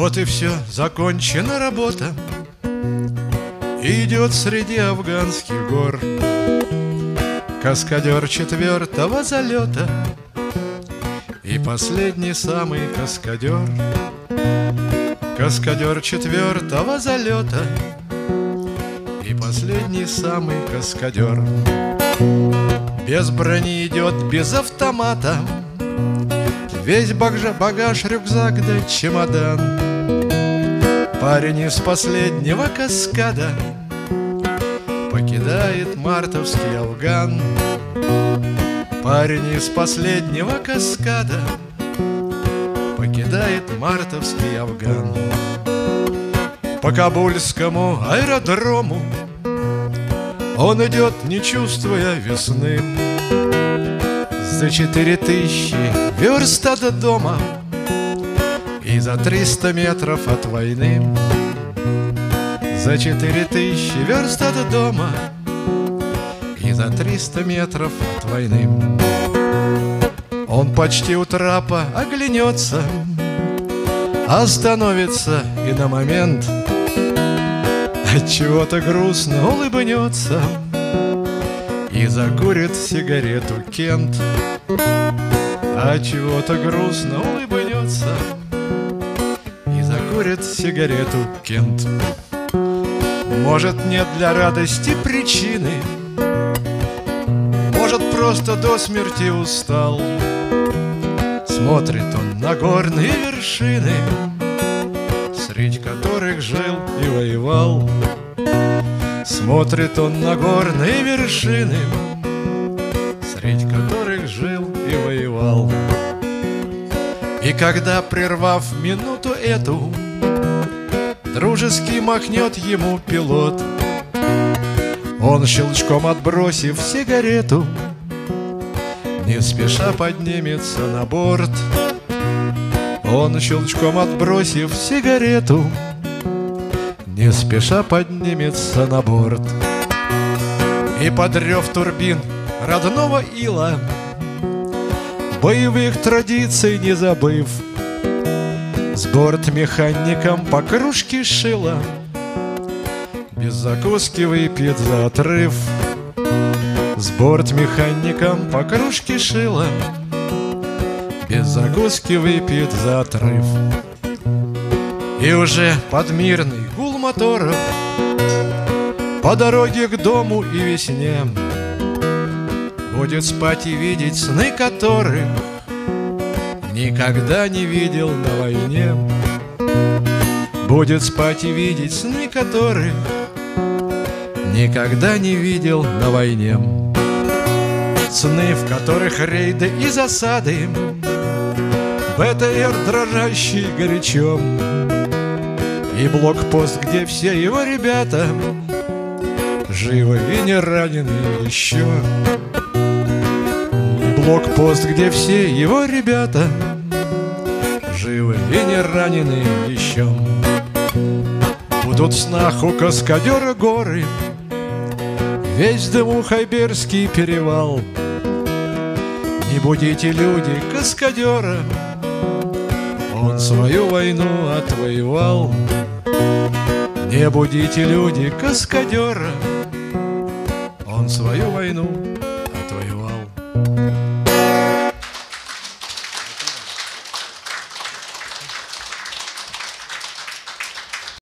Вот и все, закончена работа. Идет среди афганских гор Каскадер четвертого залета И последний самый каскадер Каскадер четвертого залета И последний самый каскадер Без брони идет, без автомата. Весь багаж, багаж, рюкзак да чемодан Парень из последнего каскада Покидает мартовский Афган. Парень из последнего каскада Покидает мартовский Афган. По Кабульскому аэродрому Он идет, не чувствуя весны. За четыре тысячи верст от дома И за триста метров от войны За четыре тысячи верст от дома И за триста метров от войны. Он почти у трапа оглянется Остановится и на момент От чего-то грустно улыбнется И закурит сигарету Кент. А чего-то грустно улыбнется сигарету Кент. Может, нет для радости причины? Может, просто до смерти устал? Смотрит он на горные вершины Среди которых жил и воевал. Смотрит он на горные вершины Среди которых жил и воевал. И когда, прервав минуту эту Дружески махнет ему пилот. Он щелчком отбросив сигарету Не спеша поднимется на борт. Он щелчком отбросив сигарету Не спеша поднимется на борт. И подрев турбин родного ила Боевых традиций не забыв С бортмехаником по кружке шила Без закуски выпьет за отрыв. С бортмехаником по кружке шила Без закуски выпьет за отрыв. И уже под мирный гул моторов. По дороге к дому и весне. Будет спать и видеть сны которых Никогда не видел на войне. Будет спать и видеть сны которых Никогда не видел на войне. Сны, в которых рейды и засады БТР дрожащий горячо. И блокпост, где все его ребята Живы и не ранены еще. Блокпост, где все его ребята Живы и не ранены еще. Будут в снах у каскадера горы Весь дыму Хайберский перевал. Не будите люди каскадера Он свою войну отвоевал. Не будите люди каскадера Он свою войну